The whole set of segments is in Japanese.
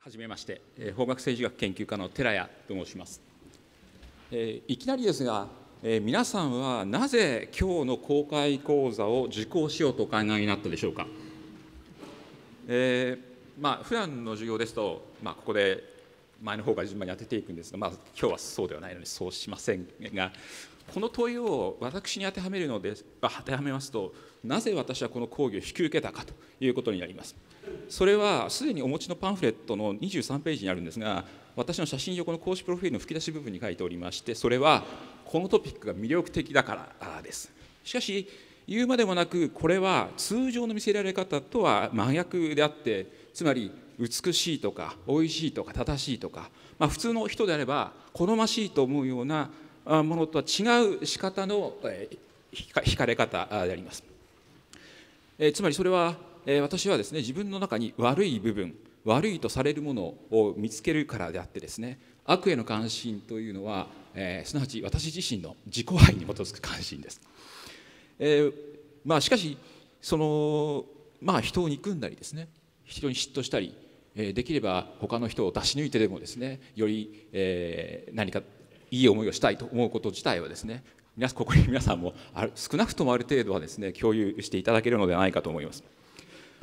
はじめまして、えー法学政治学研究家の寺谷と申します、えーいきなりですが、えー皆さんはなぜ今日の公開講座を受講しようとお考えになったでしょうか、えーまあ普段の授業ですと、まあ、ここで前の方から順番に当てていくんですが、まあ、今日はそうではないのでそうしませんがこの問いを私に当てはめるので当てはめますとなぜ私はこの講義を引き受けたかということになります。それはすでにお持ちのパンフレットの23ページにあるんですが私の写真横の講師プロフィールの吹き出し部分に書いておりましてそれはこのトピックが魅力的だからです。しかし言うまでもなくこれは通常の見せられ方とは真逆であってつまり美しいとか美味しいとか正しいとか、まあ、普通の人であれば好ましいと思うようなものとは違う仕方のえー引かれ方であります。つまりそれは、私はですね自分の中に悪い部分悪いとされるものを見つけるからであってですね悪への関心というのは、えーすなわち私自身の自己愛に基づく関心です。えーまあ、しかしその、まあ、人を憎んだりですね人に嫉妬したり、えーできれば他の人を出し抜いてでもですねより、えー何かいい思いをしたいと思うこと自体はですね皆ここに皆さんも少なくともある程度はですね共有していただけるのではないかと思います。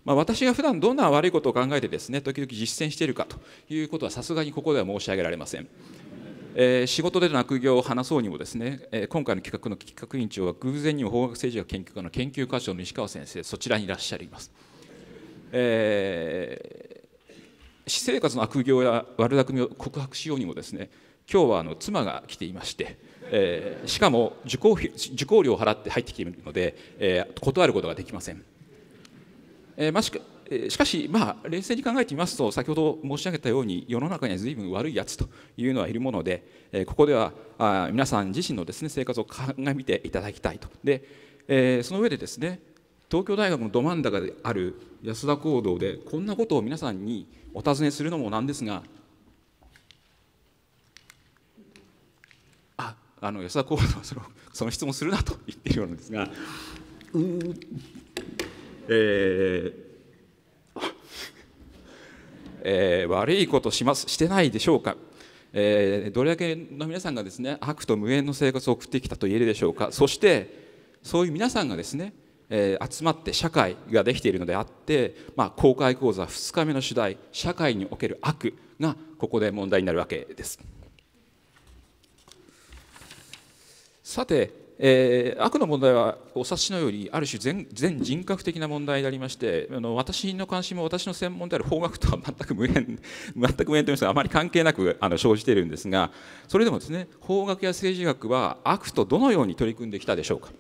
まあ、私が普段どんな悪いことを考えてですね時々実践しているかということはさすがにここでは申し上げられません。えー仕事での悪行を話そうにもですね、えー今回の企画の企画委員長は偶然にも法学政治学研究科の研究課長の西川先生そちらにいらっしゃいます。えー私生活の悪行や悪巧みを告白しようにもですね今日はあの妻が来ていまして、えーしかも受講費受講料を払って入ってきているので、えー断ることができません。えーましかえしかし、まあ、冷静に考えてみますと先ほど申し上げたように世の中には随分悪いやつというのはいるもので、えーここではあ皆さん自身のです、ね、生活を鑑みていただきたいとで、えーその上でですね東京大学のど真ん中である安田講堂でこんなことを皆さんにお尋ねするのもなんですがあの安田講堂はそのその質問するなと言っているようなんですが。うーえー。えー悪いことしますしてないでしょうか、えーどれだけの皆さんがですね悪と無縁の生活を送ってきたと言えるでしょうか。そしてそういう皆さんがですね、えー集まって社会ができているのであって、まあ、公開講座2日目の主題社会における悪がここで問題になるわけです。さて、えー悪の問題はお察しのようにある種全全人格的な問題でありましてあの私の関心も私の専門である法学とは全く無縁 全く無縁といいますかあまり関係なくあの生じているんですがそれでもですね法学や政治学は悪とどのように取り組んできたでしょうか。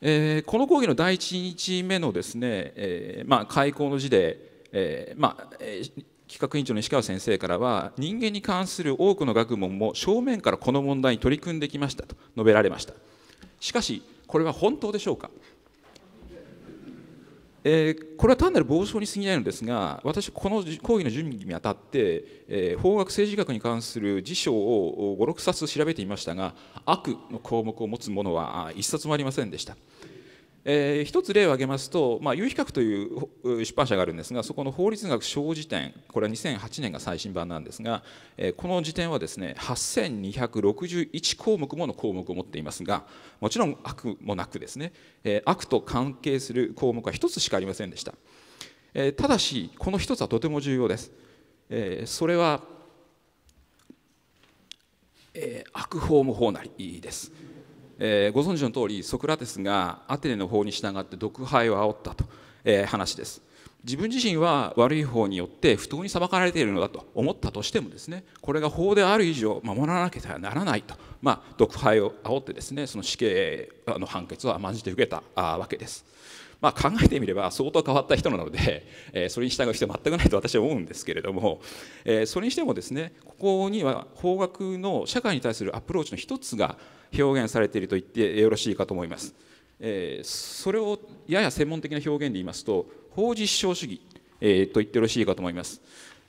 えーこの講義の第1日目のですね、えーまあ、開講の字で、えーまあえー企画委員長の石川先生からは人間に関する多くの学問も正面からこの問題に取り組んできましたと述べられましたしかしこれは本当でしょうか？えーこれは単なる傍聴に過ぎないのですが私この講義の準備にあたって、えー法学政治学に関する辞書を56冊調べていましたが悪の項目を持つものはあ一冊もありませんでした。えー一つ例を挙げますと、まあ、有比較という出版社があるんですがそこの法律学小辞典これは2008年が最新版なんですが、えーこの辞典はですね8261項目もの項目を持っていますがもちろん悪もなくですね、えー悪と関係する項目は一つしかありませんでした、えーただしこの一つはとても重要です、えーそれは、えー悪法も法なりです。えーご存知の通りソクラテスがアテネの法に従って毒害を煽ったと、えー話です自分自身は悪い方によって不当に裁かれているのだと思ったとしてもですねこれが法である以上守らなければならないと、まあ、毒害を煽ってですねその死刑の判決を甘んじて受けたわけです。まあ、考えてみれば相当変わった人なので、えーそれに従う必要は全くないと私は思うんですけれども、えーそれにしてもですねここには法学の社会に対するアプローチの一つが表現されていると言ってよろしいかと思います。えーそれをやや専門的な表現で言いますと法実証主義、えーと言ってよろしいかと思います。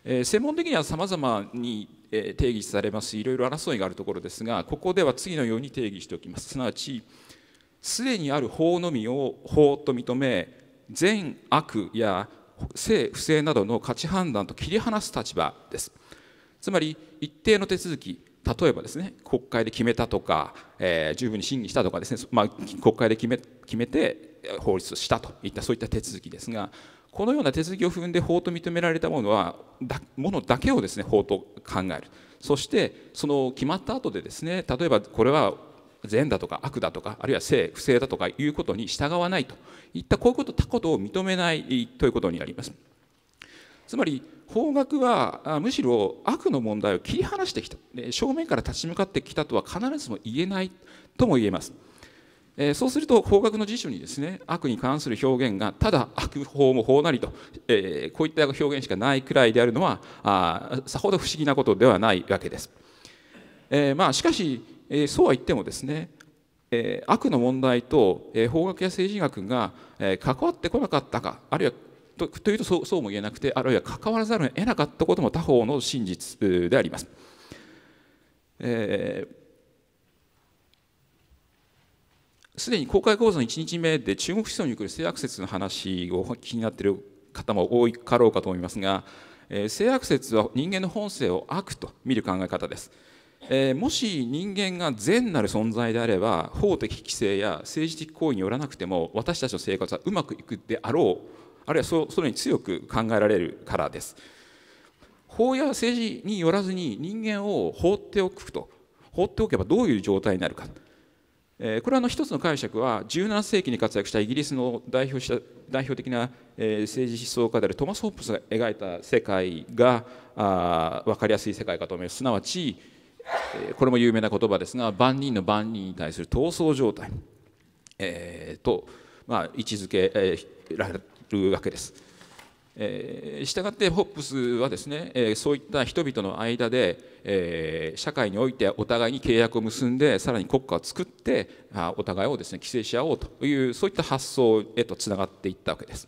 えー専門的にはさまざまに定義されますいろいろ争いがあるところですがここでは次のように定義しておきますすなわちすでにある法のみを法と認め善悪や正不正などの価値判断と切り離す立場ですつまり一定の手続き例えばですね国会で決めたとか、えー、十分に審議したとかですね、まあ、国会で決め決めて法律したといったそういった手続きですがこのような手続きを踏んで法と認められたものはだものだけをですね法と考える。そしてその決まった後でですね例えばこれは善だとか悪だとかあるいは正不正だとかいうことに従わないといったこういうこと他ことを認めないということになります。つまり法学はむしろ悪の問題を切り離してきた正面から立ち向かってきたとは必ずしも言えないとも言えますそうすると法学の辞書にですね悪に関する表現がただ悪法も法なりと、えこういった表現しかないくらいであるのはあさほど不思議なことではないわけです。えまあ、しかし、えそうは言ってもですね、え悪の問題と、え法学や政治学が、え関わってこなかったかあるいはとというとそうそうも言えなくてあるいは関わらざるを得なかったことも他方の真実であります。えーすでに公開講座の1日目で中国思想に来る性悪説の話を気になっている方も多いかろうかと思いますが、えー、性悪説は人間の本性を悪と見る考え方です。えー、もし人間が善なる存在であれば法的規制や政治的行為によらなくても私たちの生活はうまくいくであろうあるいはそそれに強く考えられるからです。法や政治によらずに人間を放っておくと。放っておけばどういう状態になるか。これはの一つの解釈は17世紀に活躍したイギリスの代表した代表的な政治思想家であるトマス・ホップスが描いた世界が分かりやすい世界かと思います。すなわちこれも有名な言葉ですが万人の万人に対する闘争状態、えー、と、まあ、位置づけられるわけです。えー、したがってホップスはですね、えー、そういった人々の間で、えー、社会においてお互いに契約を結んでさらに国家を作ってあお互いをですね規制し合おうというそういった発想へとつながっていったわけです。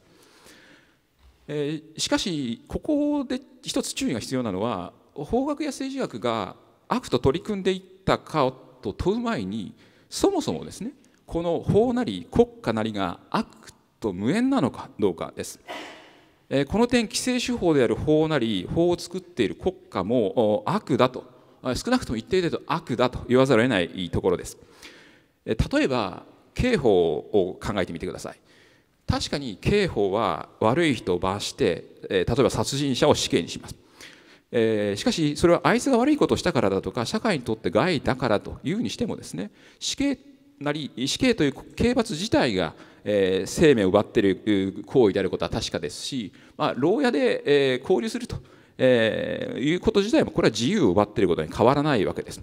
えー、しかしここで一つ注意が必要なのは法学や政治学が悪と取り組んでいったかと問う前にそもそもですねこの法なり国家なりが悪と無縁なのかどうかです。この点規制手法である法なり法を作っている国家も悪だと。少なくとも一定程度悪だと言わざるを得ないところです。例えば刑法を考えてみてください。確かに刑法は悪い人を罰して例えば殺人者を死刑にします。え、しかしそれはあいつが悪いことをしたからだとか社会にとって害だからというにしてもですね死刑なり死刑という刑罰自体がえー、生命を奪っている行為であることは確かですし、まあ、牢屋で、えー、交流すると、えー、いうこと自体もこれは自由を奪っていることに変わらないわけです。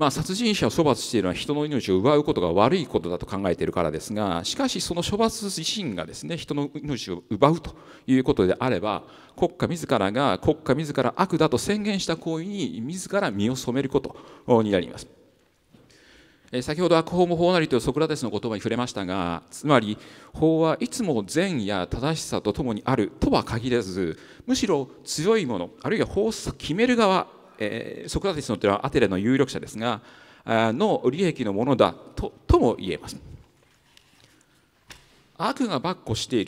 まあ、殺人者を処罰しているのは人の命を奪うことが悪いことだと考えているからですがしかしその処罰自身がですね人の命を奪うということであれば国家自らが国家自ら悪だと宣言した行為に自ら身を染めることになります。先ほど悪法も法なりというソクラテスの言葉に触れましたがつまり法はいつも善や正しさとともにあるとは限らずむしろ強いものあるいは法を決める側、えー、ソクラテスのってはアテレの有力者ですがの利益のものだととも言えます。悪が跋扈してい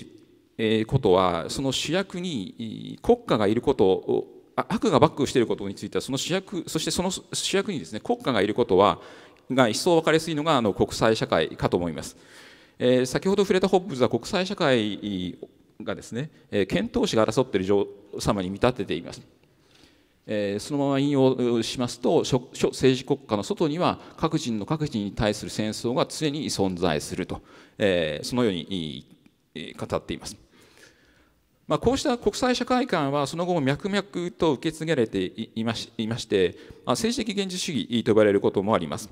ることはその主役に国家がいることを悪が跋扈していることについてはその主役そしてその主役にですね国家がいることはが一層分かりやすいのがあの国際社会かと思います。えー、先ほど触れたホップズは国際社会がですね、えー、遣唐使が争っている様に見立てています。えー、そのまま引用しますと諸政治国家の外には各人の各人に対する戦争が常に存在すると、えー、そのように語っています。まあ、こうした国際社会観はその後も脈々と受け継がれていまして、まあ、政治的現実主義と呼ばれることもあります。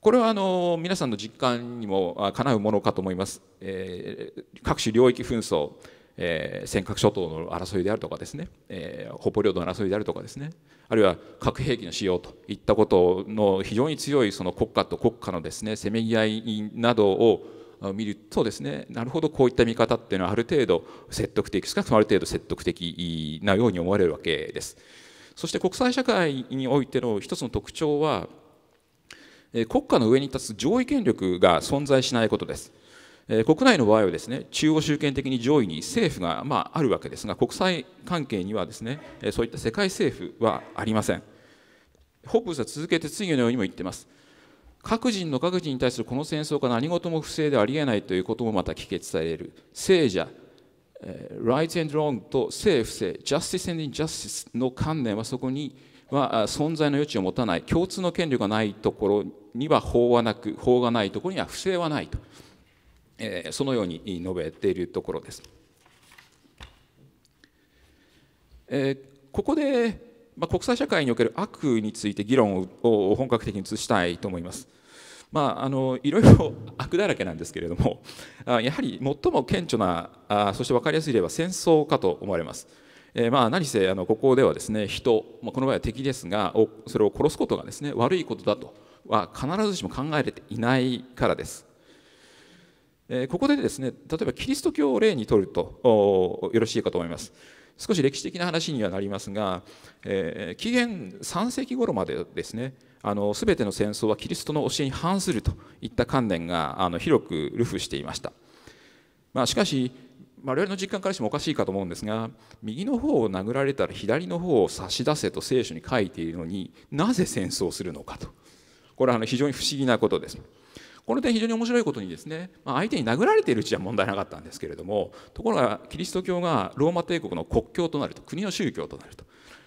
これはあの皆さんの実感にもかなうものかと思います。えー、各種領域紛争、えー、尖閣諸島の争いであるとかですね、えー、北方領土の争いであるとかですねあるいは核兵器の使用といったことの非常に強いその国家と国家のですねせめぎ合いなどを見るとですねなるほどこういった見方っていうのはある程度説得的少なくともある程度説得的なように思われるわけです。そして国際社会においての一つの特徴は国家の上に立つ上位権力が存在しないことです。国内の場合はですね中央集権的に上位に政府が、まあ、あるわけですが国際関係にはですねそういった世界政府はありませんホップスは続けて次のようにも言っています各人の各人に対するこの戦争が何事も不正でありえないということもまた帰結される聖者 Right and Wrong と正不正 Justice and Injustice の観念はそこには存在の余地を持たない共通の権利がないところには法はなく法がないところには不正はないとえそのように述べているところです。えここで、まあ、国際社会における悪について議論を本格的に移したいと思います。まあ、あのいろいろ 悪だらけなんですけれどもやはり最も顕著なそして分かりやすい例は戦争かと思われます。えー、まあ何せあのここではですね人、まあ、この場合は敵ですがそれを殺すことがですね悪いことだとは必ずしも考えれていないからです。えここでですね例えばキリスト教を例にとるとよろしいかと思います少し歴史的な話にはなりますが、えー、紀元3世紀頃までですねあの全ての戦争はキリストの教えに反するといった観念があの広く流布していました、まあ、しかしま我々の実感からしてもおかしいかと思うんですが右の方を殴られたら左の方を差し出せと聖書に書いているのになぜ戦争するのかと。これはあの非常に不思議なことです。この点非常に面白いことにですね、まあ、相手に殴られているうちは問題なかったんですけれどもところがキリスト教がローマ帝国の国教となると国の宗教となると。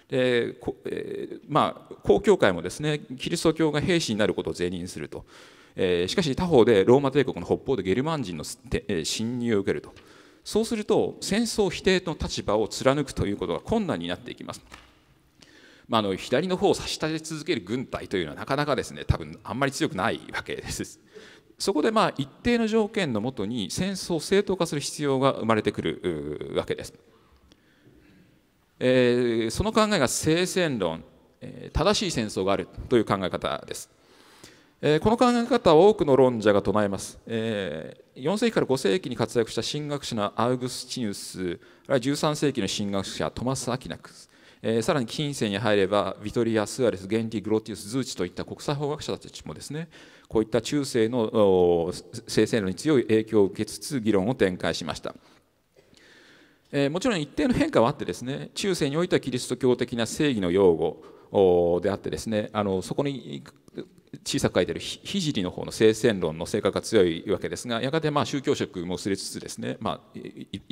でえー、まあ、公教会もですねキリスト教が兵士になることを是認すると、えー、しかし他方でローマ帝国の北方でゲルマン人の侵入を受けるとそうすると戦争否定の立場を貫くということが困難になっていきます。ま、あの左の方を差し立て続ける軍隊というのはなかなかですね多分あんまり強くないわけです。そこでまあ一定の条件のもとに戦争を正当化する必要が生まれてくるわけです。えー、その考えが聖戦論、えー、正しい戦争があるという考え方です。えー、この考え方は多くの論者が唱えます、えー、4世紀から5世紀に活躍した神学者のアウグスチヌス、13世紀の神学者トマス・アクィナスえー、さらに近世に入ればヴィトリア・スアレス・ゲンティリ・グロティウス・ズーチといった国際法学者たちもですねこういった中世の聖戦論に強い影響を受けつつ議論を展開しました。えー、もちろん一定の変化はあってですね中世においてはキリスト教的な正義の用語であってですねあのそこに小さく書いてある聖の方の聖戦論の性格が強いわけですがやがてまあ宗教色も薄れつつですね、まあ、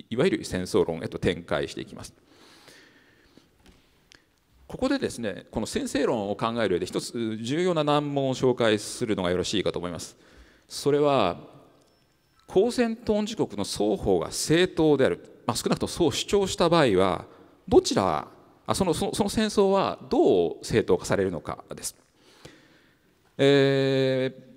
いわゆる戦争論へと展開していきます。ここでですねこの先生論を考える上で一つ重要な難問を紹介するのがよろしいかと思います。それは公選当事国の双方が正当である、まあ、少なくともそう主張した場合はどちらあそのそのその戦争はどう正当化されるのかです。えー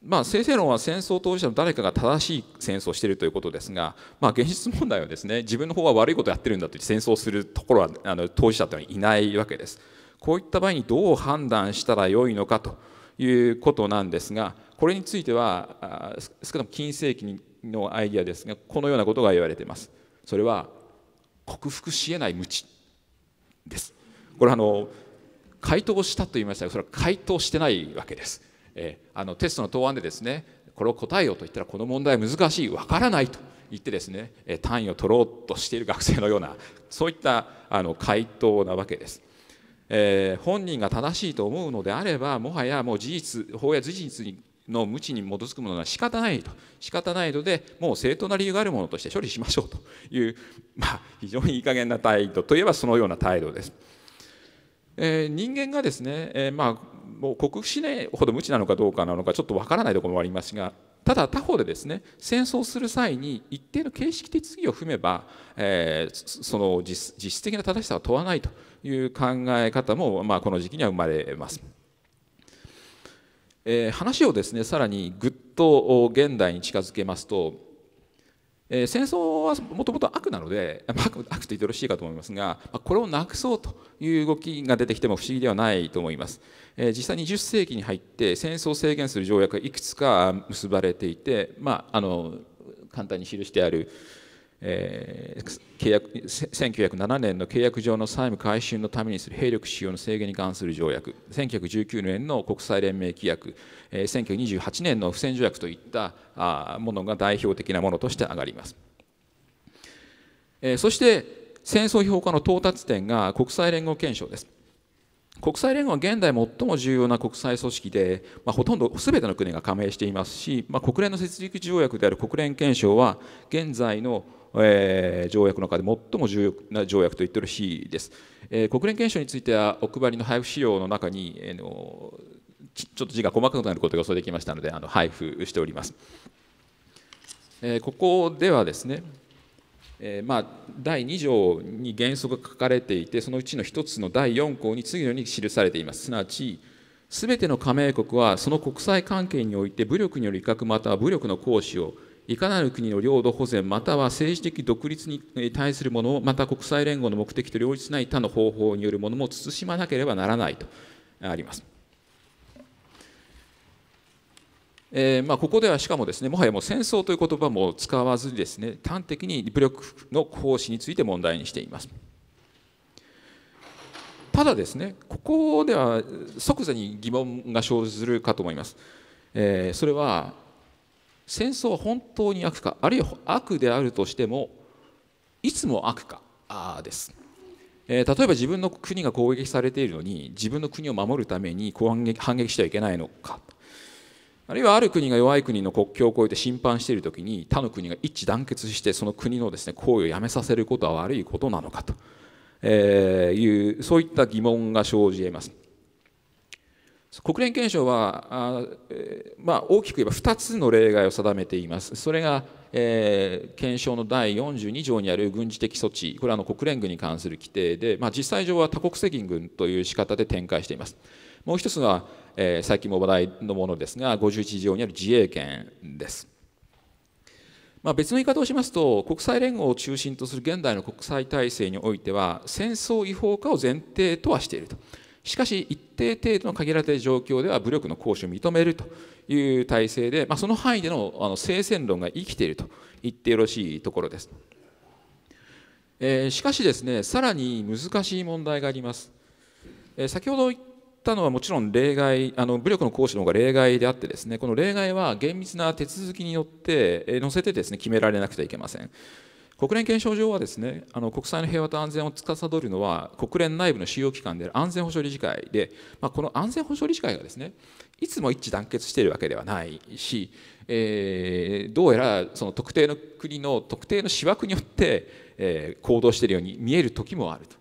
まあ、生成論は戦争当事者の誰かが正しい戦争をしているということですが、まあ、現実問題はですね自分の方は悪いことをやってるんだと言って戦争するところはあの当事者というのはいないわけです。こういった場合にどう判断したらよいのかということなんですがこれについては少なくとも近世紀のアイディアですがこのようなことが言われています。それは克服しえない無知です。これはあの回答したと言いましたがそれは回答してないわけです。え、あのテストの答案でですねこれを答えようと言ったらこの問題難しいわからないと言ってですね単位を取ろうとしている学生のようなそういったあの回答なわけです。えー、本人が正しいと思うのであればもはやもう事実法や事実にの無知に基づくものは仕方ないと仕方ないのでもう正当な理由があるものとして処理しましょうという、まあ、非常にいい加減な態度といえばそのような態度です。えー、人間がですね、えー、まあもう克服しないほど無知なのかどうかなのかちょっとわからないところもありますがただ他方でですね戦争する際に一定の形式手続きを踏めば、えー、その実質的な正しさは問わないという考え方も、まあ、この時期には生まれます。えー、話をですねさらにぐっと現代に近づけますとえー、戦争はもともと悪なので、まあ、悪と言ってよろしいかと思いますが、これをなくそうという動きが出てきても不思議ではないと思います、えー、実際に20世紀に入って戦争を制限する条約がいくつか結ばれていて、まあ、あの簡単に記してある、えー、契約1907年の契約上の債務回収のためにする兵力使用の制限に関する条約。1919年の国際連盟規約、えー、1928年の不戦条約といったあものが代表的なものとして挙がります、えー、そして戦争評価の到達点が国際連合憲章です。国際連合は現代最も重要な国際組織で、まあ、ほとんど全ての国が加盟していますし、まあ、国連の設立条約である国連憲章は現在の、えー、条約の中で最も重要な条約と言ってよろしいです、えー、国連憲章についてはお配りの配布資料の中に、えー、のちょっと字が細かくなることが予想できましたのであの配布しております、えー、ここではですねえー、まあ、第2条に原則が書かれていてそのうちの1つの第4項に次のように記されています。すなわち全ての加盟国はその国際関係において武力による威嚇または武力の行使をいかなる国の領土保全または政治的独立に対するものをまた国際連合の目的と両立ない他の方法によるものも慎まなければならないとあります。えーまあ、ここではしかもですねもはやもう戦争という言葉も使わずにですね端的に武力の行使について問題にしていますただですねここでは即座に疑問が生ずるかと思います、えー、それは戦争は本当に悪かあるいは悪であるとしてもいつも悪か。あです、えー、例えば自分の国が攻撃されているのに自分の国を守るために反撃反撃してはいけないのか。あるいはある国が弱い国の国境を越えて侵犯している時に他の国が一致団結してその国のですね行為をやめさせることは悪いことなのかと。いうそういった疑問が生じえます。国連憲章はあ、えー、まあ、大きく言えば2つの例外を定めています。それが、えー、憲章の第42条にある軍事的措置これはあの国連軍に関する規定で、まあ、実際上は多国籍軍という仕方で展開しています。もう一つは、えー、最近も話題のものですが51条にある自衛権です。まあ、別の言い方をしますと国際連合を中心とする現代の国際体制においては戦争違法化を前提とはしているとしかし一定程度の限られた状況では武力の行使を認めるという体制で、まあ、その範囲でのあの聖戦論が生きていると言ってよろしいところです、えー、しかしですねさらに難しい問題があります、えー、先ほど言ったのはもちろん例外あの武力の行使の方が例外であってですねこの例外は厳密な手続きによって載せてですね決められなくてはいけません。国連憲章上はですねあの国際の平和と安全を司るのは国連内部の主要機関である安全保障理事会で、まあ、この安全保障理事会がですねいつも一致団結しているわけではないし、えー、どうやらその特定の国の特定の思惑によって、えー、行動しているように見える時もあると。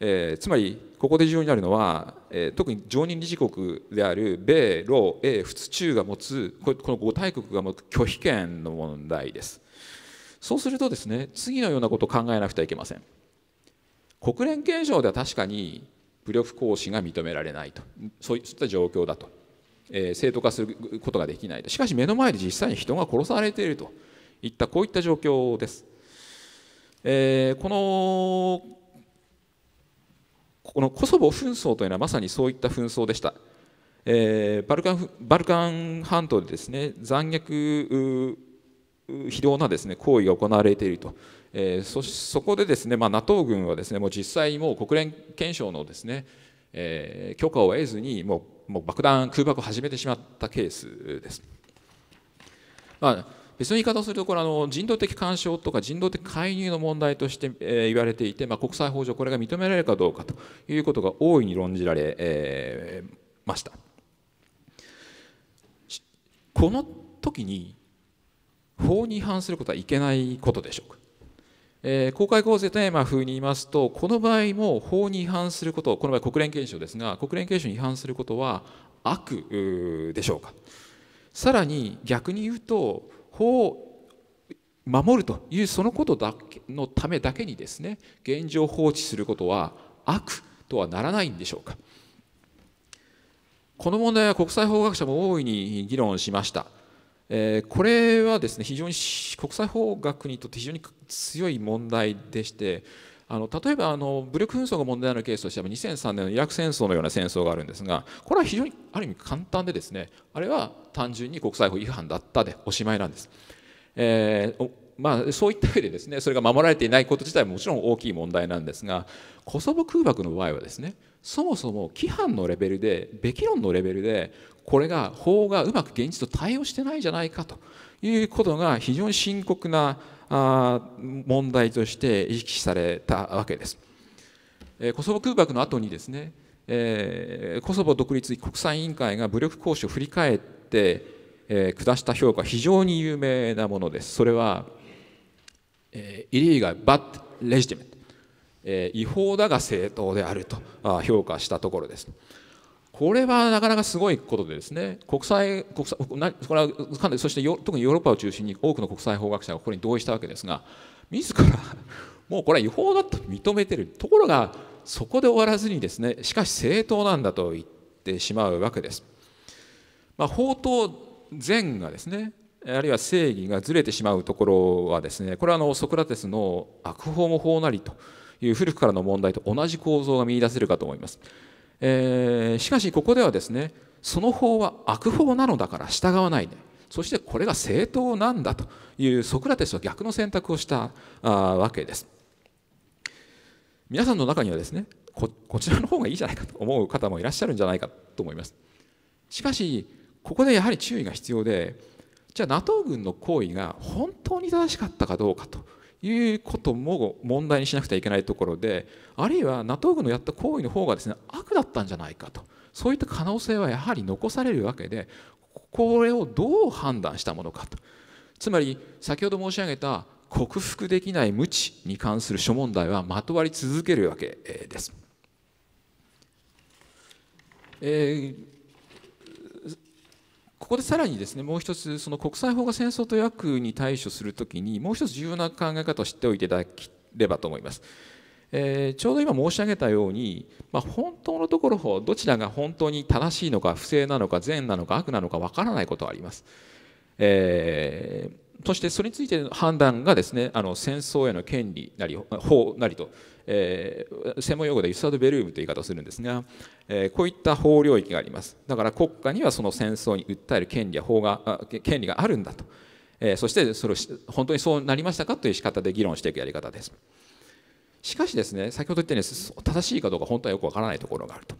えー、つまりここで重要になるのは、えー、特に常任理事国である米ロ英仏中が持つこの5大国が持つ拒否権の問題です。そうするとですね次のようなことを考えなくてはいけません。国連憲章では確かに武力行使が認められないと。そういった状況だと、えー、正当化することができないと。しかし目の前で実際に人が殺されていると。いったこういった状況です、えー、このこのコソボ紛争というのはまさにそういった紛争でした。えー、バルカンバルカン半島でですね残虐非道なですね行為が行われていると、えー、そそこでですね、まあ、NATO 軍はですねもう実際にもう国連憲章のですね、えー、許可を得ずにもうもう爆弾空爆を始めてしまったケースです。まあ別の言い方をするとこれあの人道的干渉とか人道的介入の問題として、え言われていて、まあ、国際法上これが認められるかどうかということが大いに論じられ、えましたこの時に法に違反することはいけないことでしょうか。えー、公開公正テーマ風に言いますとこの場合も法に違反することこの場合国連憲章ですが国連憲章に違反することは悪でしょうか。さらに逆に言うと法を守るというそのことだけのためだけにですね現状放置することは悪とはならないんでしょうか。この問題は国際法学者も大いに議論しました、え、これはですね非常に国際法学にとって非常に強い問題でしてあの例えばあの武力紛争が問題のケースとしては2003年のイラク戦争のような戦争があるんですがこれは非常にある意味簡単でですねあれは単純に国際法違反だったでおしまいなんです。えーまあ、そういった上でですねそれが守られていないこと自体ももちろん大きい問題なんですがコソボ空爆の場合はですねそもそも規範のレベルでべき論のレベルでこれが法がうまく現実と対応してないじゃないかということが非常に深刻な問題として意識されたわけです。コソボ空爆の後にですねコソボ独立国際委員会が武力行使を振り返って下した評価非常に有名なものです。それはillegal but legitimate 違法だが正当であると評価したところです。これはなかなかすごいことでですね国際国際これはかなりそして特にヨーロッパを中心に多くの国際法学者がここに同意したわけですが自ら もうこれは違法だと認めてるところがそこで終わらずにですねしかし正当なんだと言ってしまうわけです。まあ、法と善がですねあるいは正義がずれてしまうところはですねこれはあのソクラテスの悪法も法なりという古くからの問題と同じ構造が見いだせるかと思います。えー、しかしここではですねその法は悪法なのだから従わないでそしてこれが正当なんだというソクラテスは逆の選択をしたあわけです。皆さんの中にはですねここちらの方がいいじゃないかと思う方もいらっしゃるんじゃないかと思います。しかしここでやはり注意が必要でじゃあ NATO 軍の行為が本当に正しかったかどうかと。いうことも問題にしなくてはいけないところであるいは NATO 軍のやった行為の方がですね悪だったんじゃないかとそういった可能性はやはり残されるわけでこれをどう判断したものかとつまり先ほど申し上げた克服できない無知に関する諸問題はまとわり続けるわけです。えーここでさらにですねもう一つその国際法が戦争と役に対処するときにもう一つ重要な考え方を知っておいていただければと思います。えー、ちょうど今申し上げたように、まあ、本当のところどちらが本当に正しいのか不正なのか善なのか悪なのかわからないことはあります。えー、そしてそれについての判断がですねあの戦争への権利なり法なりとえー、専門用語でユスタド・ベルームという言い方をするんですが、えー、こういった法領域があります。だから国家にはその戦争に訴える権利や法が権利があるんだと、えー、そしてそれを本当にそうなりましたかという仕方で議論していくやり方です。しかしですね先ほど言ったように正しいかどうか本当はよくわからないところがあると、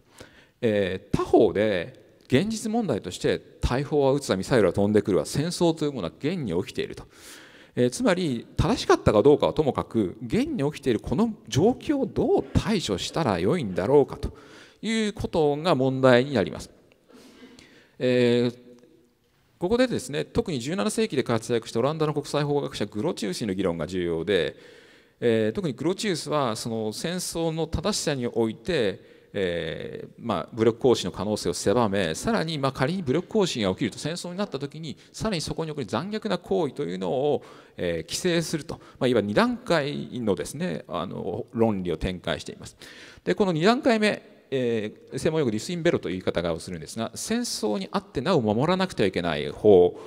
え、他方で現実問題として大砲は撃つわミサイルは飛んでくるわ戦争というものは現に起きているとえつまり正しかったかどうかはともかく現に起きているこの状況をどう対処したらよいんだろうかということが問題になります。えーここでですね特に17世紀で活躍したオランダの国際法学者グロチウスの議論が重要で、えー、特にグロチウスはその戦争の正しさにおいてえーまあ、武力行使の可能性を狭めさらにまあ仮に武力行使が起きると戦争になった時にさらにそこに起こる残虐な行為というのを、えー、規制すると、まあ、いわば2段階のですねあの論理を展開しています。でこの2段階目えー、専門用語でリスインベロという言い方をするんですが戦争にあってなお守らなくてはいけない法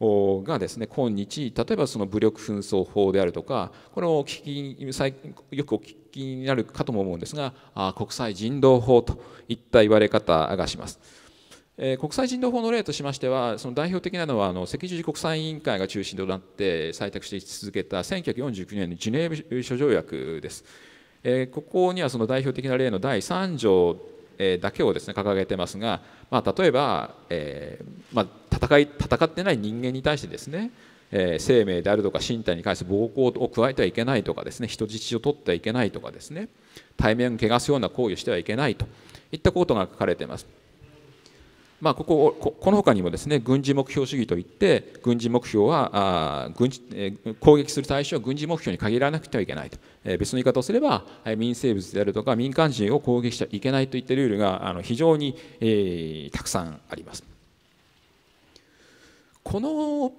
がですね今日例えばその武力紛争法であるとかこれを聞きよくお聞きになるかとも思うんですが国際人道法といった言われ方がします。え国際人道法の例としましてはその代表的なのはあの赤十字国際委員会が中心となって採択して続けた1949年のジュネーブ諸条約です。えここにはその代表的な例の第3条だけをですね掲げてますが、まあ、例えば、えーまあ、戦い戦ってない人間に対してですね、え、生命であるとか身体に関する暴行を加えてはいけないとかですね人質を取ってはいけないとかですね対面を汚すような行為をしてはいけないといったことが書かれています。まあ、こここの他にもですね軍事目標主義といって軍事目標はあ軍事、え、攻撃する対象は軍事目標に限らなくてはいけないと、え、別の言い方をすればえ民生物であるとか民間人を攻撃してはいけないといったルールがあの非常に、えー、たくさんあります。この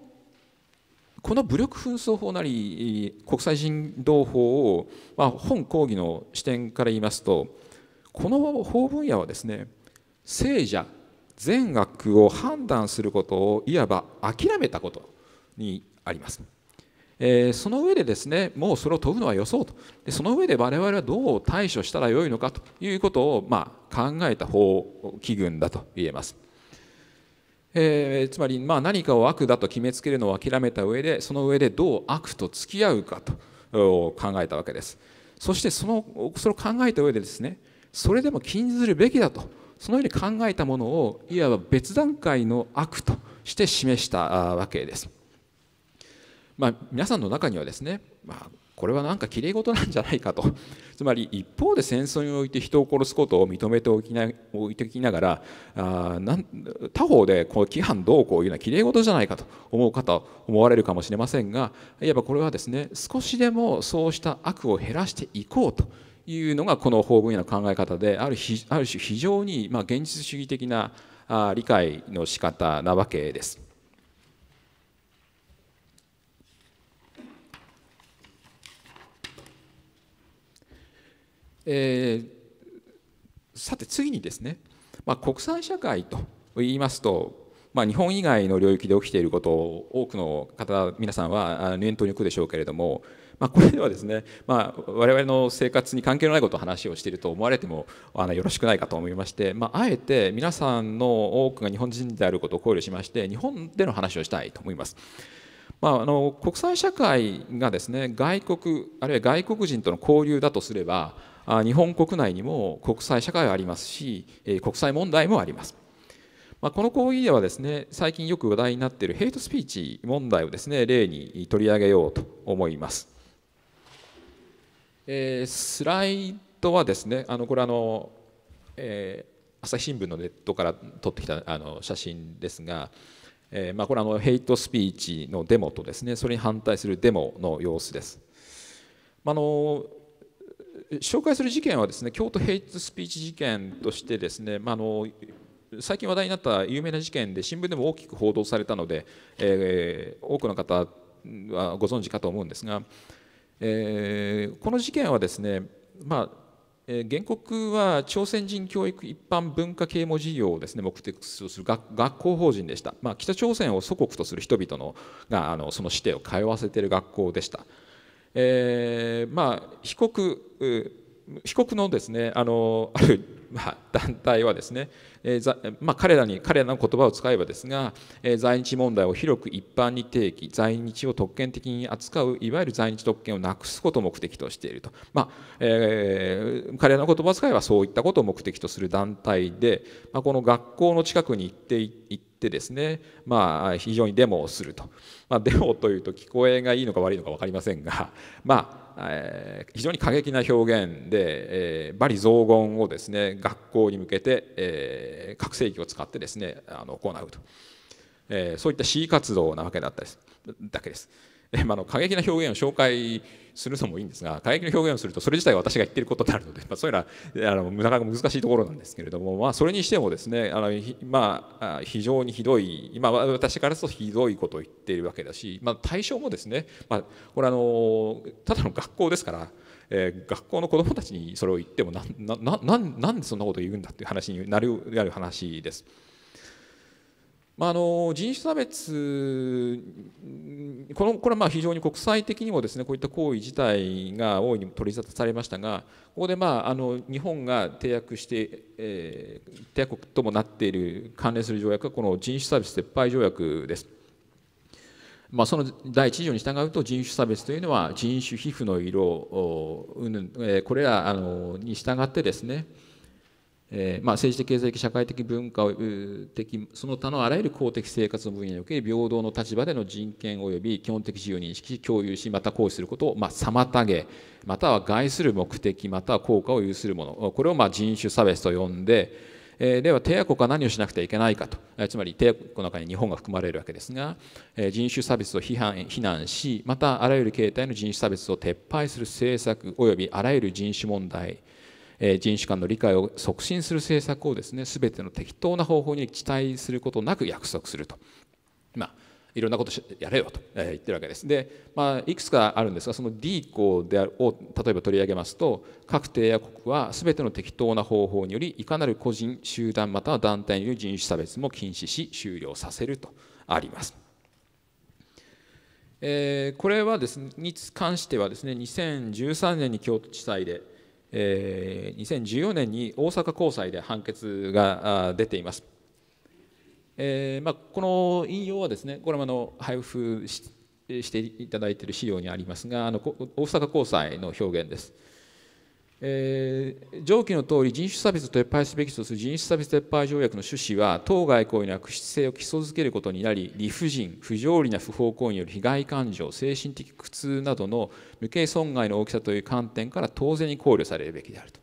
この武力紛争法なり国際人道法を、まあ、本講義の視点から言いますとこの法分野はですね聖者善悪を判断することをいわば諦めたことにあります。えー、その上でですねもうそれを問うのはよそうとでその上で我々はどう対処したらよいのかということを、まあ、考えた法規群だと言えます。えー、つまりまあ何かを悪だと決めつけるのを諦めた上でその上でどう悪と付き合うかと考えたわけですそしてそのそれを考えた上でですねそれでも禁ずるべきだとそのように考えたものをいわば別段階の悪として示したわけです。まあ、皆さんの中にはですね、まあ、これはなんかきれい事なんじゃないかと つまり一方で戦争において人を殺すことを認めておきな置いておきながらあなん他方でこう規範どうこういうのはきれい事じゃないかと思う方思われるかもしれませんがいわばこれはですね少しでもそうした悪を減らしていこうというのがこの法分野の考え方であるある種非常にま現実主義的な理解の仕方なわけです。えー、さて次にですね、まあ、国際社会と言いますとまあ、日本以外の領域で起きていることを多くの方皆さんは念頭に置くでしょうけれども、まあ、これではですね、まあ、我々の生活に関係のないことを話をしていると思われてもあのよろしくないかと思いまして、まあ、あえて皆さんの多くが日本人であることを考慮しまして日本での話をしたいと思います。まあ、あの国際社会がですね外国あるいは外国人との交流だとすれば日本国内にも国際社会はありますし国際問題もあります。まあ、この講義ではですね最近よく話題になっているヘイトスピーチ問題をですね例に取り上げようと思います。えー、スライドはですねあのこれあの、えー、朝日新聞のネットから撮ってきたあの写真ですが、えーまあ、これあのヘイトスピーチのデモとですねそれに反対するデモの様子です。まあの紹介する事件はですね京都ヘイトスピーチ事件としてですね、まあ、の最近話題になった有名な事件で新聞でも大きく報道されたので、えー、多くの方はご存知かと思うんですが、えー、この事件はですね、まあえ、原告は朝鮮人教育一般文化啓蒙事業をです、ね、目的とする学校法人でした、まあ、北朝鮮を祖国とする人々のがあのその指定を通わせている学校でした。えーまあ、被告被告のですねあの ある、まあ、団体はですね、えーまあ、彼らに彼らの言葉を使えばですが、えー、在日問題を広く一般に提起在日を特権的に扱ういわゆる在日特権をなくすことを目的としていると、まあえー、彼らの言葉を使えばそういったことを目的とする団体で、まあ、この学校の近くに行って行ってですね、まあ、非常にデモをすると、まあ、デモというと聞こえがいいのか悪いのか分かりませんが、まあえー、非常に過激な表現で、えー、罵詈雑言をですね学校に向けて、えー、拡声器を使ってですねあの行うと、えー、そういった恣意活動なわけだったですだけです。えまあ、の過激な表現を紹介するのもいいんですが過激な表現をするとそれ自体は私が言っていることになるので、まあ、そういうのはあのなかなか難しいところなんですけれども、まあ、それにしてもですねあの、まあ、非常にひどい今私からするとひどいことを言っているわけだし、まあ、対象もですね、まあ、これあのただの学校ですから。えー、学校の子どもたちにそれを言ってもななななんでそんなことを言うんだっていう話になるなる話です。まあ、あの人種差別このこれはまあ非常に国際的にもですねこういった行為自体が大いに取り沙汰されましたがここでまああの日本が締約して、えー、締約国ともなっている関連する条約はこの人種差別撤廃条約です。まあ、その第一条に従うと人種差別というのは人種皮膚の色これらに従ってですねえーまあ、政治的経済的社会的文化的その他のあらゆる公的生活の分野における平等の立場での人権及び基本的自由を認識し共有しまた行使することを、まあ、妨げまたは害する目的または効果を有するもの。これをまあ人種差別と呼んで、えー、では締約国は何をしなくてはいけないかと、えー、つまり締約国の中に日本が含まれるわけですが、えー、人種差別を批判非難しまたあらゆる形態の人種差別を撤廃する政策及びあらゆる人種問題人種間の理解を促進する政策をですね全ての適当な方法に期待することなく約束すると。まあいろんなことやれよと言ってるわけです。で、まあ、いくつかあるんですがその D 項であるを例えば取り上げますと各締約国は全ての適当な方法によりいかなる個人集団または団体による人種差別も禁止し終了させるとあります。えー、これはですねに関してはですね2013年に京都地裁でえ、2014年に大阪高裁で判決が出ています。えーまあ、この引用はですねこれもあの配布していただいている資料にありますがあの大阪高裁の表現です。えー、上記の通り人種差別を撤廃すべきとする人種差別撤廃条約の趣旨は当該行為の悪質性を基礎づけることになり理不尽不条理な不法行為による被害感情精神的苦痛などの無形損害の大きさという観点から当然に考慮されるべきであると。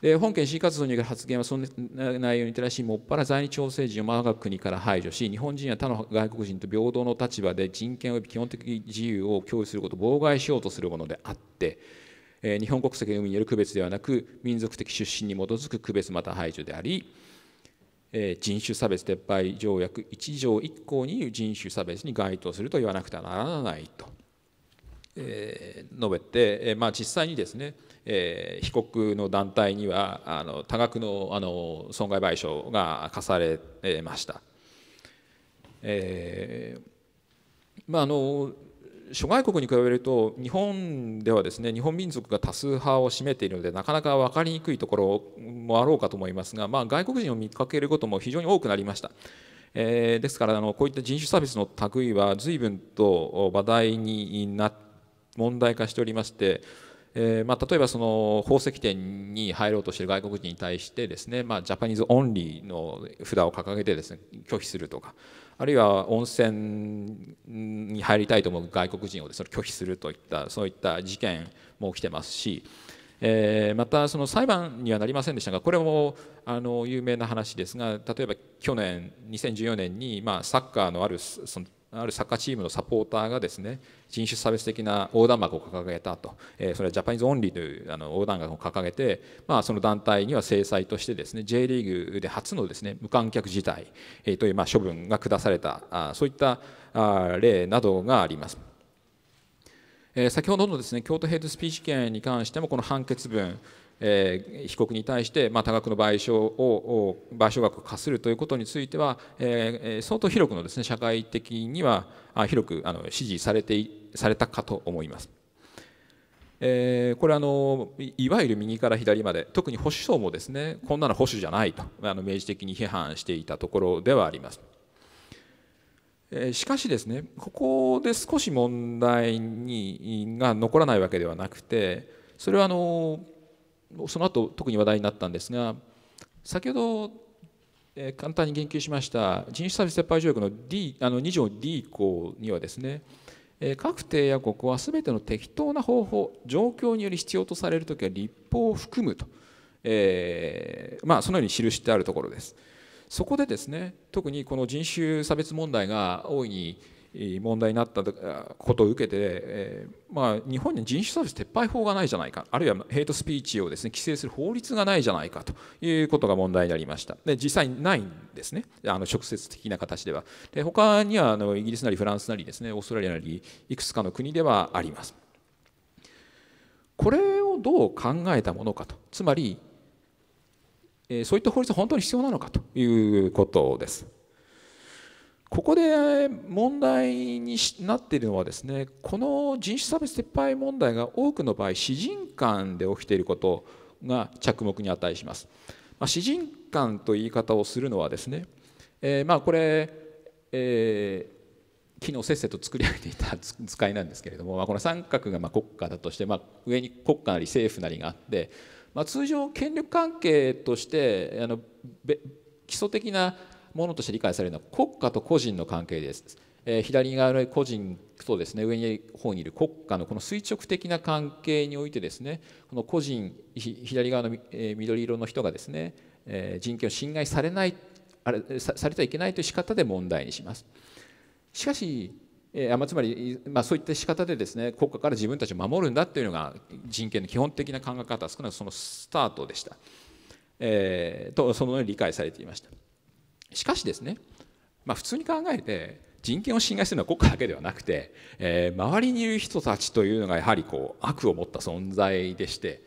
で本件 C 活動による発言はその内容に照らしもっぱら在日朝鮮人を我が国から排除し日本人や他の外国人と平等の立場で人権及び基本的自由を享有することを妨害しようとするものであって日本国籍の有無による区別ではなく民族的出身に基づく区別また排除であり人種差別撤廃条約1条1項に人種差別に該当すると言わなくてはならないと、え述べて、まあ、実際にですね、え被告の団体にはあの多額のあの損害賠償が課されました。えーまあ、あの諸外国に比べると日本ではですね日本民族が多数派を占めているのでなかなか分かりにくいところもあろうかと思いますが、まあ、外国人を見かけることも非常に多くなりました。えー、ですからあのこういった人種差別の類は随分と話題にな問題化しておりましてえーまあ、例えばその宝石店に入ろうとしている外国人に対してですね、まあ、 Japanese Only の札を掲げてですね拒否するとかあるいは温泉に入りたいと思う外国人をです、ね、拒否するといったそういった事件も起きてますし、えー、またその裁判にはなりませんでしたがこれもあの有名な話ですが例えば去年2014年に、まあ、サッカーのあるそのあるサッカーチームのサポーターがですね人種差別的な横断幕を掲げたと、え、それは Japanese Only というあの横断幕を掲げて、まあ、その団体には制裁としてですね J リーグで初のですね無観客試合、え、というまあ処分が下されたあそういったあ例などがあります。え、先ほどのですね京都ヘイトスピーチ件に関してもこの判決文えー、被告に対して、まあ、多額の賠償を賠償額を課するということについては、えー、相当広くのですね社会的には広くあの支持されてされたかと思います。えー、これあのいわゆる右から左まで特に保守層もですねこんなの保守じゃないとあの明示的に批判していたところではあります。えしかしですねここで少し問題にが残らないわけではなくてそれはあのその後特に話題になったんですが先ほど、え簡単に言及しました人種差別撤廃条約の D あの2条 D 項にはですね各締約国は全ての適当な方法状況により必要とされる時は立法を含むと、えー、まあ、そのように記してあるところです。そこでですね特にこの人種差別問題が大いに問題になったことを受けて、えー、まあ、日本に人種差別撤廃法がないじゃないか。あるいはヘイトスピーチをです、ね、規制する法律がないじゃないかということが問題になりました。で実際ないんですね。あの直接的な形では。で他にはあのイギリスなりフランスなりですねオーストラリアなりいくつかの国ではあります。これをどう考えたものかと。つまりえそういった法律は本当に必要なのかということです。ここで問題になっているのはですねこの人種差別撤廃問題が多くの場合詩人間で起きていることが着目に値します。まあ、詩人間と言い方をするのはですね、えー、まあこれ、えー、昨日せっせと作り上げていた 使いなんですけれども、まあ、この三角がまあ国家だとして、まあ、上に国家なり政府なりがあって、まあ、通常権力関係としてあの基礎的なものとして理解されるのは国家と個人の関係です。え、左側の個人とですね上に方にいる国家のこの垂直的な関係においてですねこの個人左側の、え、緑色の人がですね、え、人権を侵害されないあれされてはいけないという仕方で問題にします。しかしえー、つまり、まあ、そういった仕方でですね国家から自分たちを守るんだというのが人権の基本的な考え方少なくともそのスタートでした、えー、とそのように理解されていました。しかしですね、まあ、普通に考えて人権を侵害するのは国家だけではなくて、えー、周りにいる人たちというのがやはりこう悪を持った存在でして、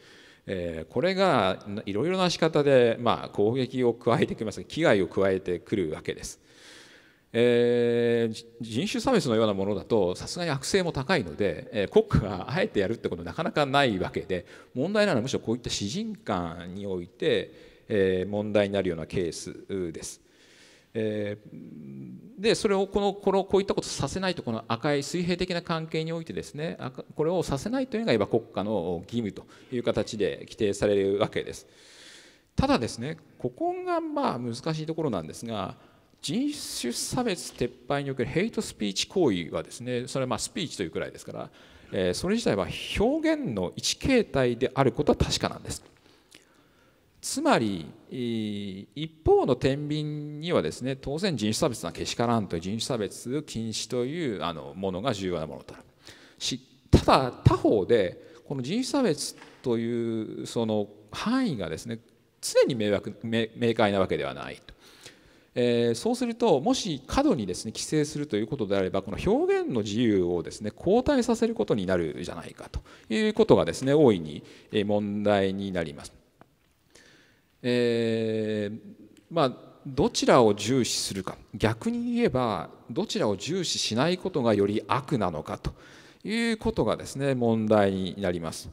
えー、これがいろいろな仕方でまあ攻撃を加えてきます危害を加えてくるわけです。えー、人種差別のようなものだとさすがに悪性も高いので、えー、国家があえてやるってことなかなかないわけで問題なのはむしろこういった詩人間において、えー、問題になるようなケースです。えー、でそれをこのこのこういったことをさせないとこの赤い水平的な関係においてですねこれをさせないというのが今国家の義務という形で規定されるわけです。ただですねここがまあ難しいところなんですが人種差別撤廃におけるヘイトスピーチ行為はですねそれはまあスピーチというくらいですから、えー、それ自体は表現の一形態であることは確かなんです。つまり一方の天秤にはですね当然人種差別はけしからんという人種差別禁止というあのものが重要なものとなるしただ他方でこの人種差別というその範囲がですね常に明確明快なわけではないと。えー、そうするともし過度にですね規制するということであればこの表現の自由をですね後退させることになるじゃないかということがですね大いに問題になります。えー、まあどちらを重視するか逆に言えばどちらを重視しないことがより悪なのかということがですね問題になります。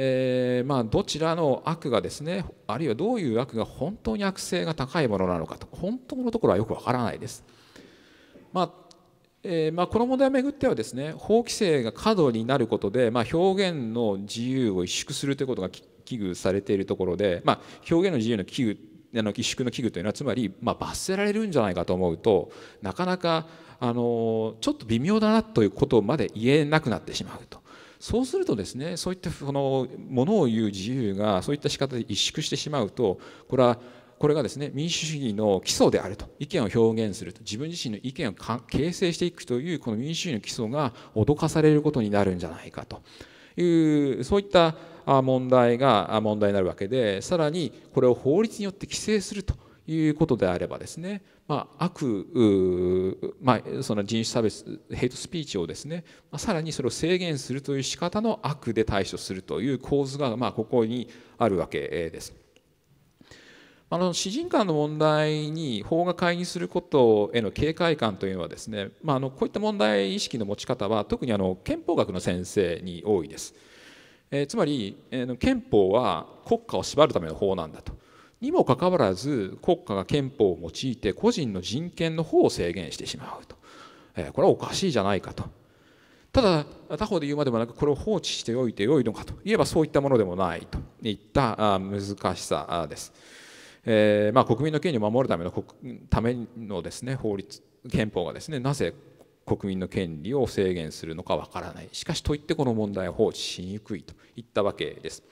えー、まあどちらの悪がですねあるいはどういう悪が本当に悪性が高いものなのかと本当のところはよくわからないです。まあえー、まあ、この問題をめぐってはですね法規制が過度になることで、まあ、表現の自由を萎縮するということが危惧されているところで、まあ、表現の自由の危惧あの萎縮の危惧というのはつまり、まあ、罰せられるんじゃないかと思うとなかなかあのちょっと微妙だなということまで言えなくなってしまうと。そうするとですねそういったそのものを言う自由がそういった仕方で萎縮してしまうとこれはこれがですね民主主義の基礎であると。意見を表現すると。自分自身の意見を形成していくというこの民主主義の基礎が脅かされることになるんじゃないかと。いうそういった問題が問題になるわけでさらにこれを法律によって規制するということであればですね、まあ、悪、まあ、その人種差別ヘイトスピーチをですね、まあ、さらにそれを制限するという仕方の悪で対処するという構図が、まあ、ここにあるわけです。あの詩人間の問題に法が介入することへの警戒感というのはですね、まあ、あのこういった問題意識の持ち方は特にあの憲法学の先生に多いです。えー、つまり、えー、憲法は国家を縛るための法なんだと。にもかかわらず国家が憲法を用いて個人の人権の方を制限してしまうと、えー、これはおかしいじゃないかと。ただ他方で言うまでもなくこれを放置しておいてよいのかといえばそういったものでもないといった難しさです。えーまあ、国民の権利を守るためのためのですね法律憲法がですねなぜ国民の権利を制限するのかわからないしかしといってこの問題を放置しにくいといったわけです。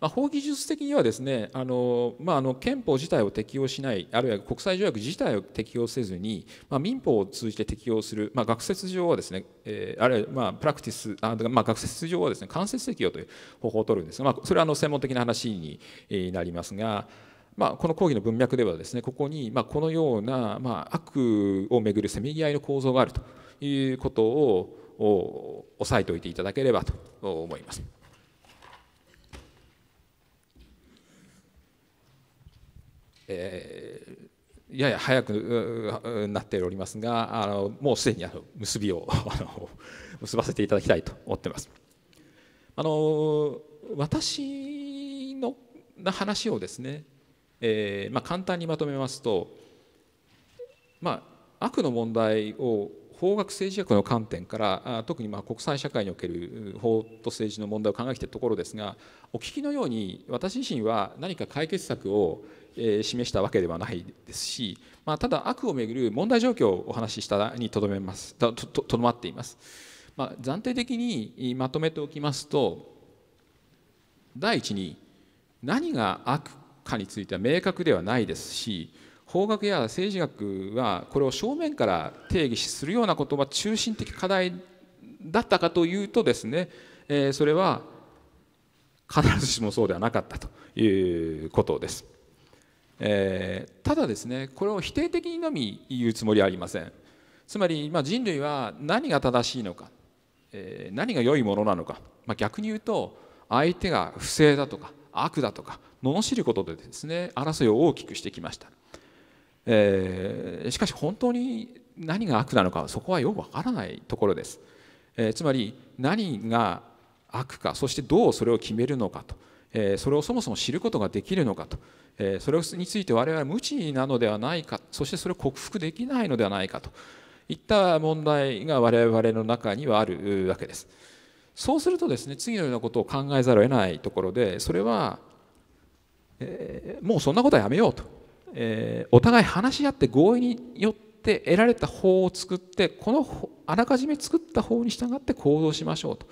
まあ、法技術的にはですねあの、まあ、あの憲法自体を適用しないあるいは国際条約自体を適用せずに、まあ、民法を通じて適用する、まあ、学説上はですね、えー、あるいは、まあ、プラクティスあ、まあ、学説上はですね間接適用という方法を取るんですが、まあ、それはあの専門的な話になりますが。まあ、この講義の文脈ではですねここにまあこのようなまあ悪をめぐるせめぎ合いの構造があるということを押さえておいていただければと思います。えー、やや早くなっておりますがあのもうすでにあの結びを あの結ばせていただきたいと思ってます。あの私の話をですね、えーまあ、簡単にまとめますと、まあ、悪の問題を法学政治学の観点から特にまあ国際社会における法と政治の問題を考えているところですがお聞きのように私自身は何か解決策を示したわけではないですし、まあ、ただ悪をめぐる問題状況をお話ししたにとどめますとどまっています、まあ、暫定的にまとめておきますと第一に何が悪かについては明確ではないですし法学や政治学はこれを正面から定義するようなことは中心的課題だったかというとですね、えそれは必ずしもそうではなかったということです。えー、ただですねこれを否定的にのみ言うつもりはありませんつまり、まあ、人類は何が正しいのか、えー、何が良いものなのか、まあ、逆に言うと相手が不正だとか悪だとか罵ることでですね争いを大きくしてきました、えー、しかし本当に何が悪なのかそこはよくわからないところです、えー、つまり何が悪かそしてどうそれを決めるのかと。えー、それをそもそも知ることができるのかと、えー、それについて我々は無知なのではないかそしてそれを克服できないのではないかと。いった問題が我々の中にはあるわけです。そうするとですね次のようなことを考えざるを得ないところでそれは、えー、もうそんなことはやめようと、えー、お互い話し合って合意によって得られた法を作ってこのあらかじめ作った法に従って行動しましょうと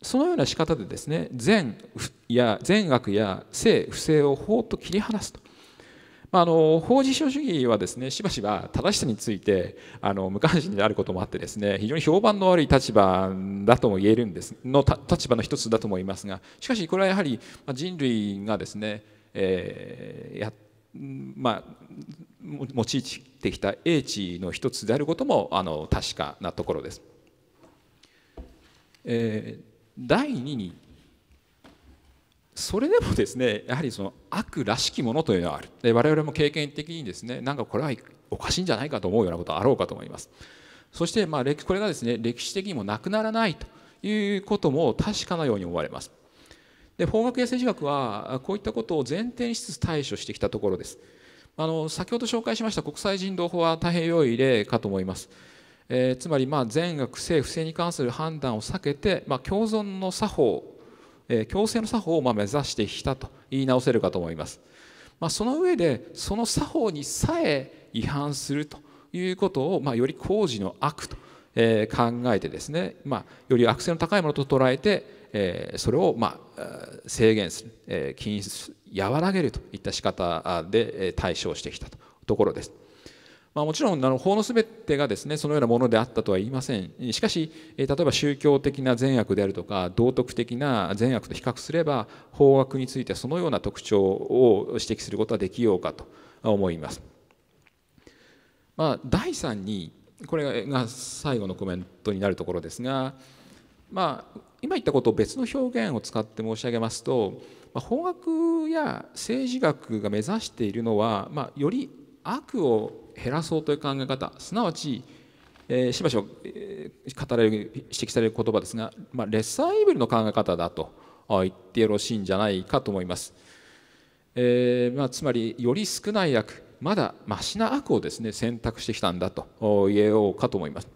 そのような仕方でですね善や善悪や正不正を法と切り離すと。あの法事象主義はですねしばしば正しさについてあの無関心であることもあってですね非常に評判の悪い立場だとも言えるんですの立場の一つだと思いますがしかしこれはやはり人類がですね、えー、やまあ用いてきた英知の一つであることもあの確かなところです。えー第2にそれでもですねやはりその悪らしきものというのはある。で我々も経験的にですねなんかこれはおかしいんじゃないかと思うようなことはあろうかと思います。そしてまあこれがですね歴史的にもなくならないということも確かなように思われます。で法学や政治学はこういったことを前提にしつつ対処してきたところです。あの先ほど紹介しました国際人道法は大変良い例かと思います。えー、つまりまあ善悪性不正に関する判断を避けて、まあ、共存の作法、えー、共生の作法をまあ目指してきたと言い直せるかと思います、まあ、その上でその作法にさえ違反するということを、まあ、より工事の悪と、えー、考えてですね、まあ、より悪性の高いものと捉えて、えー、それをまあ制限する、えー、禁止和らげるといった仕方で対処してきたところです。まあ、もちろんあの法のすべてがですねそのようなものであったとは言いませんしかし例えば宗教的な善悪であるとか道徳的な善悪と比較すれば法学についてそのような特徴を指摘することはできようかと思います。まあ、第3にこれが最後のコメントになるところですが、まあ、今言ったことを別の表現を使って申し上げますと、まあ、法学や政治学が目指しているのは、まあ、より悪を減らそうという考え方すなわち、えー、しばしば、えー、語られる指摘される言葉ですが、まあ、レッサーイーブルの考え方だと言ってよろしいんじゃないかと思います。えーまあ、つまりより少ない悪まだましな悪をですね選択してきたんだと言えようかと思います。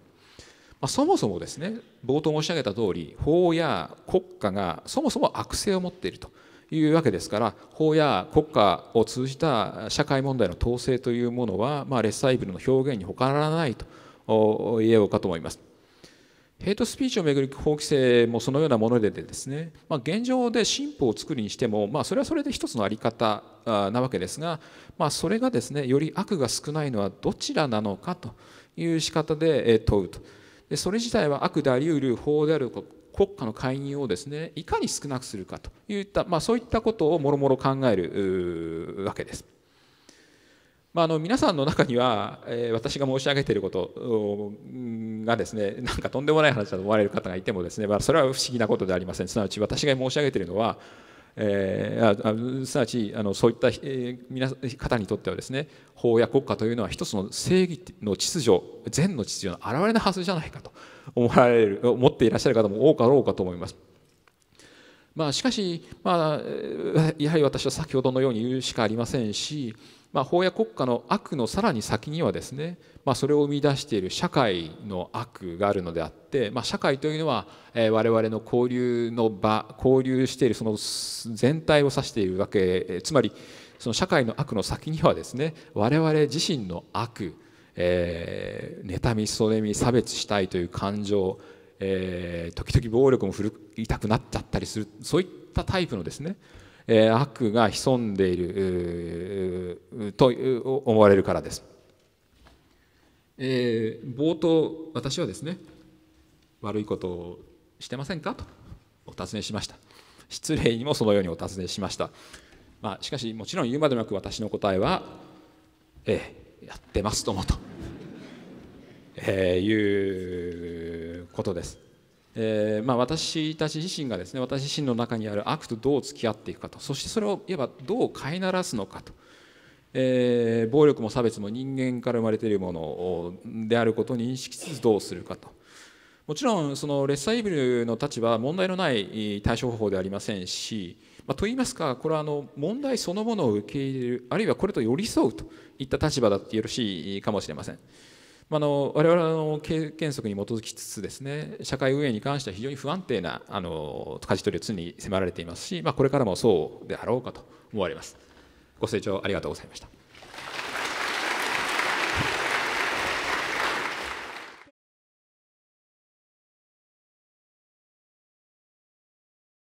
まあ、そもそもですね冒頭申し上げた通り法や国家がそもそも悪性を持っているというわけですから法や国家を通じた社会問題の統制というものは、まあ、レッサイブルの表現に他ならないと言えようかと思います。ヘイトスピーチをめぐる法規制もそのようなものでですね、まあ、現状で進歩を作るにしても、まあ、それはそれで一つの在り方なわけですが、まあ、それがですねより悪が少ないのはどちらなのかという仕方で問うとでそれ自体は悪であり得る法である国家の介入をですねいかに少なくするかといった、まあ、そういったことをもろもろ考えるわけです。まあ、あの皆さんの中には、えー、私が申し上げていることがですねなんかとんでもない話だと思われる方がいてもですね、まあ、それは不思議なことではありませんすなわち私が申し上げているのはえー、すなわちあのそういった、えー、皆方にとってはですね法や国家というのは一つの正義の秩序善の秩序の表れのはずじゃないかと思われる思っていらっしゃる方も多かろうかと思います。まあ、しかし、まあ、やはり私は先ほどのように言うしかありませんし、まあ、法や国家の悪のさらに先にはですね、まあ、それを生み出している社会の悪があるのであって、まあ、社会というのは、えー、我々の交流の場交流しているその全体を指しているわけつまりその社会の悪の先にはですね我々自身の悪、えー、妬みそみ差別したいという感情、えー、時々暴力も振るいたくなっちゃったりするそういったタイプのですね悪が潜んでいると思われるからです。えー、冒頭私はですね悪いことをしてませんか？とお尋ねしました。失礼にもそのようにお尋ねしました、まあ、しかしもちろん言うまでもなく私の答えは「ええやってますとも」と、えー、いうことです、えーまあ、私たち自身がですね私自身の中にある悪とどう付き合っていくかと。そしてそれをいわばどう飼いならすのかと。えー、暴力も差別も人間から生まれているものであることを認識しつつどうするかと。もちろんそのレッサーイブルの立場は問題のない対処方法ではありませんし、まあ、と言いますかこれはあの問題そのものを受け入れるあるいはこれと寄り添うといった立場だってよろしいかもしれません。まあ、の我々の経験則に基づきつつですね社会運営に関しては非常に不安定なあの舵取りを常に迫られていますし、まあ、これからもそうであろうかと思われます。ご清聴ありがとうございました。